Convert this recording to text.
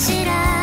知しら